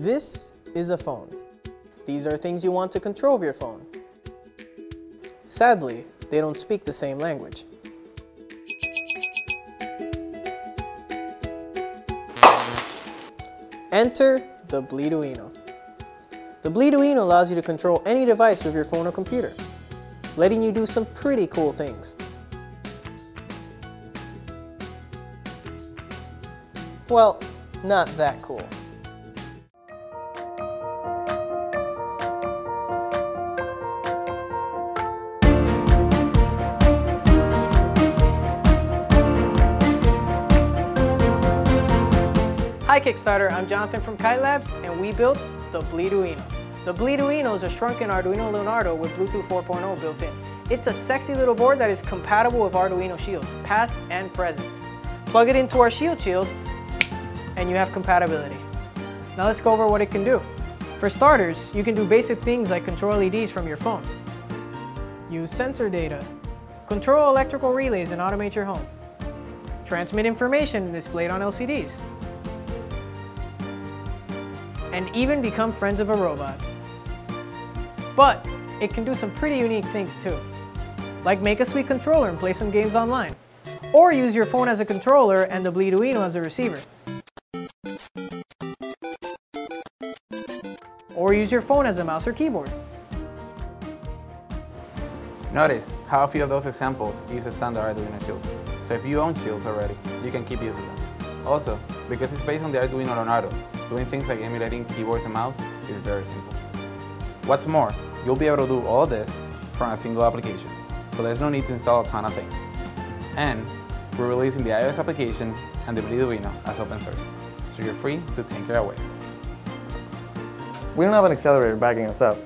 This is a phone. These are things you want to control of your phone. Sadly, they don't speak the same language. Enter the BLEduino. The BLEduino allows you to control any device with your phone or computer, letting you do some pretty cool things. Well, not that cool. Hi Kickstarter, I'm Jonathan from Kytelabs and we built the BLEduino. The BLEduino is a shrunken Arduino Leonardo with Bluetooth 4.0 built in. It's a sexy little board that is compatible with Arduino shields, past and present. Plug it into our shield shield and you have compatibility. Now let's go over what it can do. For starters, you can do basic things like control LEDs from your phone. Use sensor data. Control electrical relays and automate your home. Transmit information displayed on LCDs and even become friends of a robot. But it can do some pretty unique things too, like make a sweet controller and play some games online, or use your phone as a controller and the BLEduino as a receiver. Or use your phone as a mouse or keyboard. Notice how a few of those examples use standard Arduino shields. So if you own shields already, you can keep using them. Also, because it's based on the Arduino Leonardo, doing things like emulating keyboards and mouse is very simple. What's more, you'll be able to do all this from a single application, so there's no need to install a ton of things. And we're releasing the iOS application and the BLEduino as open source, so you're free to tinker away. We don't have an accelerator backing us up,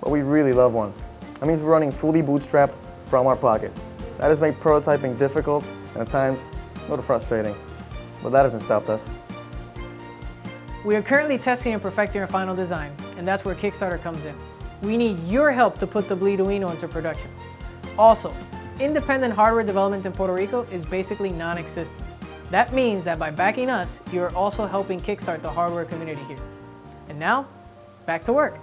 but we really love one. That means we're running fully bootstrapped from our pocket. That has made prototyping difficult and at times a little frustrating, but that hasn't stopped us. We are currently testing and perfecting our final design, and that's where Kickstarter comes in. We need your help to put the BLEduino into production. Also, independent hardware development in Puerto Rico is basically non-existent. That means that by backing us, you are also helping kickstart the hardware community here. And now, back to work.